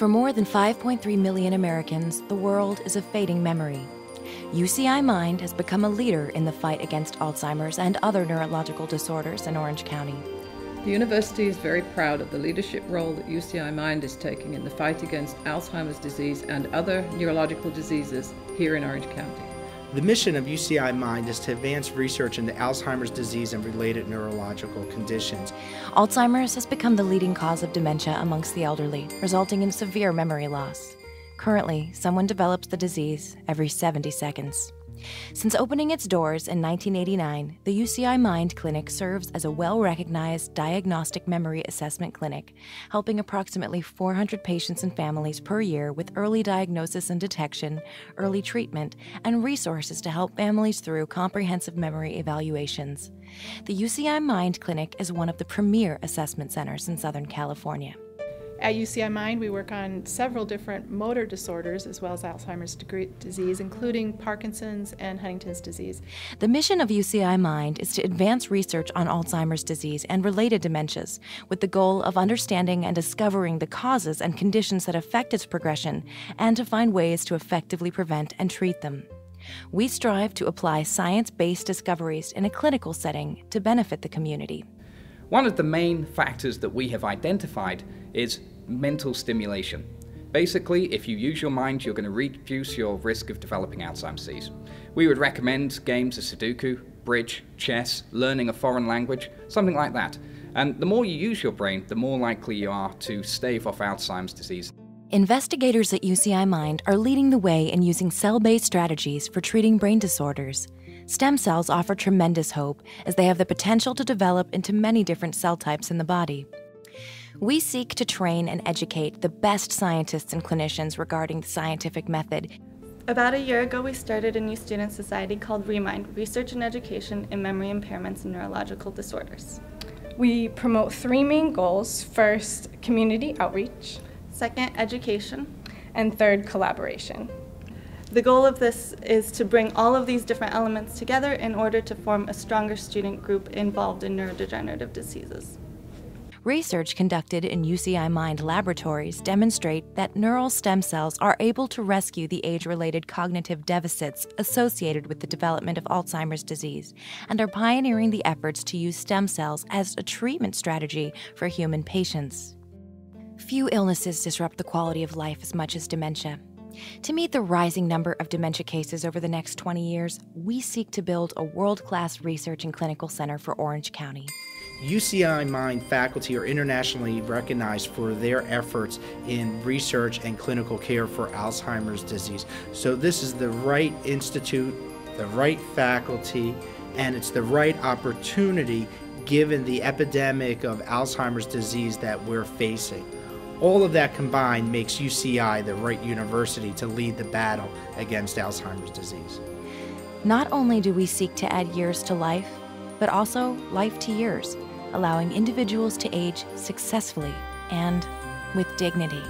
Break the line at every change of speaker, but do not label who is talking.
For more than 5.3 million Americans, the world is a fading memory. UCI Mind has become a leader in the fight against Alzheimer's and other neurological disorders in Orange County.
The university is very proud of the leadership role that UCI Mind is taking in the fight against Alzheimer's disease and other neurological diseases here in Orange County.
The mission of UCI Mind is to advance research into Alzheimer's disease and related neurological conditions.
Alzheimer's has become the leading cause of dementia amongst the elderly, resulting in severe memory loss. Currently, someone develops the disease every 70 seconds. Since opening its doors in 1989, the UCI Mind Clinic serves as a well recognized diagnostic memory assessment clinic, helping approximately 400 patients and families per year with early diagnosis and detection, early treatment, and resources to help families through comprehensive memory evaluations. The UCI Mind Clinic is one of the premier assessment centers in Southern California.
At UCI Mind, we work on several different motor disorders as well as Alzheimer's disease, including Parkinson's and Huntington's disease.
The mission of UCI Mind is to advance research on Alzheimer's disease and related dementias with the goal of understanding and discovering the causes and conditions that affect its progression and to find ways to effectively prevent and treat them. We strive to apply science based discoveries in a clinical setting to benefit the community.
One of the main factors that we have identified is mental stimulation. Basically, if you use your mind, you're going to reduce your risk of developing Alzheimer's disease. We would recommend games of Sudoku, bridge, chess, learning a foreign language, something like that. And the more you use your brain, the more likely you are to stave off Alzheimer's disease.
Investigators at UCI Mind are leading the way in using cell based strategies for treating brain disorders. Stem cells offer tremendous hope as they have the potential to develop into many different cell types in the body. We seek to train and educate the best scientists and clinicians regarding the scientific method.
About a year ago, we started a new student society called Remind Research and Education in Memory Impairments and Neurological Disorders.
We promote three main goals first, community outreach,
second, education,
and third, collaboration.
The goal of this is to bring all of these different elements together in order to form a stronger student group involved in neurodegenerative diseases.
Research conducted in UCI Mind laboratories demonstrate that neural stem cells are able to rescue the age-related cognitive deficits associated with the development of Alzheimer's disease and are pioneering the efforts to use stem cells as a treatment strategy for human patients. Few illnesses disrupt the quality of life as much as dementia. To meet the rising number of dementia cases over the next 20 years, we seek to build a world class research and clinical center for Orange County.
UCI Mind faculty are internationally recognized for their efforts in research and clinical care for Alzheimer's disease. So, this is the right institute, the right faculty, and it's the right opportunity given the epidemic of Alzheimer's disease that we're facing. All of that combined makes UCI the right university to lead the battle against Alzheimer's disease.
Not only do we seek to add years to life, but also life to years, allowing individuals to age successfully and with dignity.